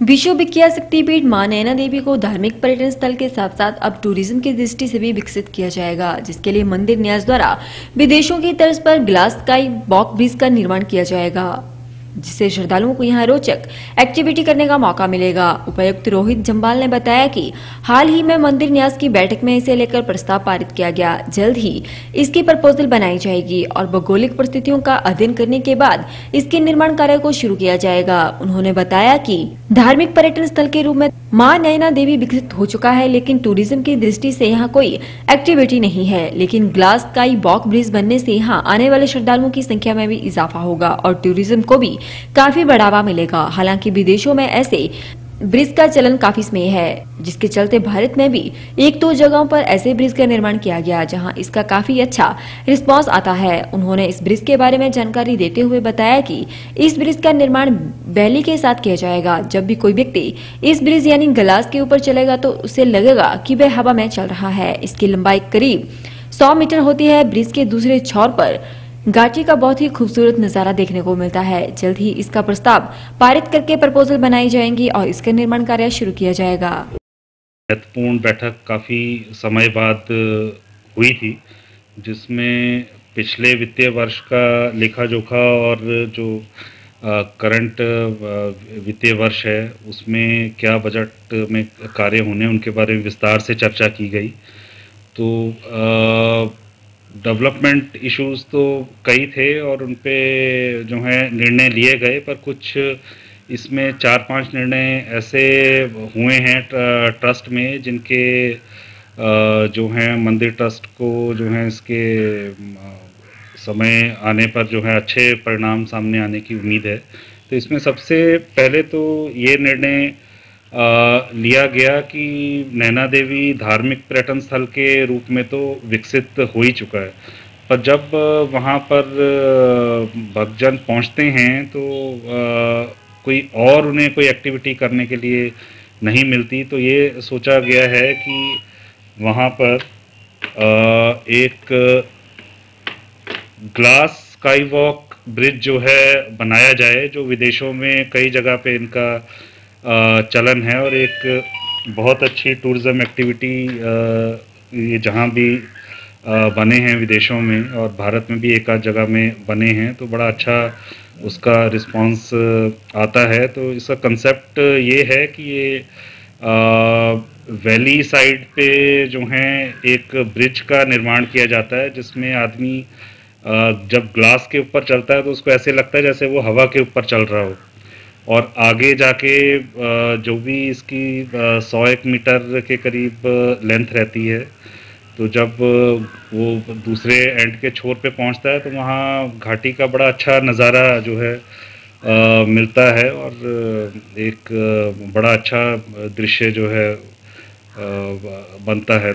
विश्व विख्यात शक्तिपीठ माँ नैना देवी को धार्मिक पर्यटन स्थल के साथ साथ अब टूरिज़्म की दृष्टि से भी विकसित किया जाएगा, जिसके लिए मंदिर न्यास द्वारा विदेशों की तर्ज पर ग्लास स्काई बॉक ब्रिज का निर्माण किया जाएगा। जिससे श्रद्धालुओं को यहाँ रोचक एक्टिविटी करने का मौका मिलेगा। उपायुक्त रोहित जम्बाल ने बताया कि हाल ही में मंदिर न्यास की बैठक में इसे लेकर प्रस्ताव पारित किया गया। जल्द ही इसकी प्रपोजल बनाई जाएगी और भौगोलिक परिस्थितियों का अध्ययन करने के बाद इसके निर्माण कार्य को शुरू किया जाएगा। उन्होंने बताया की धार्मिक पर्यटन स्थल के रूप में माँ नैना देवी विकसित हो चुका है, लेकिन टूरिज़्म की दृष्टि से यहाँ कोई एक्टिविटी नहीं है। लेकिन ग्लास स्काई बॉक ब्रिज बनने से यहाँ आने वाले श्रद्धालुओं की संख्या में भी इजाफा होगा और टूरिज़्म को भी काफ़ी बढ़ावा मिलेगा। हालाँकि विदेशों में ऐसे ब्रिज का चलन काफ़ी स्मेह है, जिसके चलते भारत में भी एक दो जगहों पर ऐसे ब्रिज का निर्माण किया गया, जहाँ इसका काफ़ी अच्छा रिस्पांस आता है। उन्होंने इस ब्रिज के बारे में जानकारी देते हुए बताया कि इस ब्रिज का निर्माण बैली के साथ किया जाएगा। जब भी कोई व्यक्ति इस ब्रिज यानी गलास के ऊपर चलेगा तो उसे लगेगा की वह हवा में चल रहा है। इसकी लंबाई करीब सौ मीटर होती है। ब्रिज के दूसरे छोर पर घाटी का बहुत ही खूबसूरत नज़ारा देखने को मिलता है। जल्द ही इसका प्रस्ताव पारित करके प्रपोजल बनाई जाएँगी और इसका निर्माण कार्य शुरू किया जाएगा। महत्वपूर्ण बैठक काफ़ी समय बाद हुई थी जिसमें पिछले वित्तीय वर्ष का लेखा जोखा और जो करंट वित्तीय वर्ष है उसमें क्या बजट में कार्य होने उनके बारे में विस्तार से चर्चा की गई। तो आ, डेवलपमेंट इश्यूज़ तो कई थे और उन पर जो है निर्णय लिए गए, पर कुछ इसमें चार पाँच निर्णय ऐसे हुए हैं ट्रस्ट में जिनके जो हैं मंदिर ट्रस्ट को जो है इसके समय आने पर जो है अच्छे परिणाम सामने आने की उम्मीद है। तो इसमें सबसे पहले तो ये निर्णय लिया गया कि नैना देवी धार्मिक पर्यटन स्थल के रूप में तो विकसित हो ही चुका है। पर जब वहाँ पर भक्तजन पहुँचते हैं तो कोई और उन्हें कोई एक्टिविटी करने के लिए नहीं मिलती तो ये सोचा गया है कि वहाँ पर एक ग्लास स्काई वॉक ब्रिज जो है बनाया जाए, जो विदेशों में कई जगह पे इनका चलन है और एक बहुत अच्छी टूरिज़्म एक्टिविटी ये जहाँ भी बने हैं विदेशों में और भारत में भी एक आध जगह में बने हैं तो बड़ा अच्छा उसका रिस्पांस आता है। तो इसका कंसेप्ट ये है कि ये वैली साइड पे जो है एक ब्रिज का निर्माण किया जाता है, जिसमें आदमी जब ग्लास के ऊपर चलता है तो उसको ऐसे लगता है जैसे वो हवा के ऊपर चल रहा हो। और आगे जाके जो भी इसकी सौ एक मीटर के करीब लेंथ रहती है तो जब वो दूसरे एंड के छोर पे पहुँचता है तो वहाँ घाटी का बड़ा अच्छा नज़ारा जो है आ, मिलता है और एक बड़ा अच्छा दृश्य जो है आ, बनता है।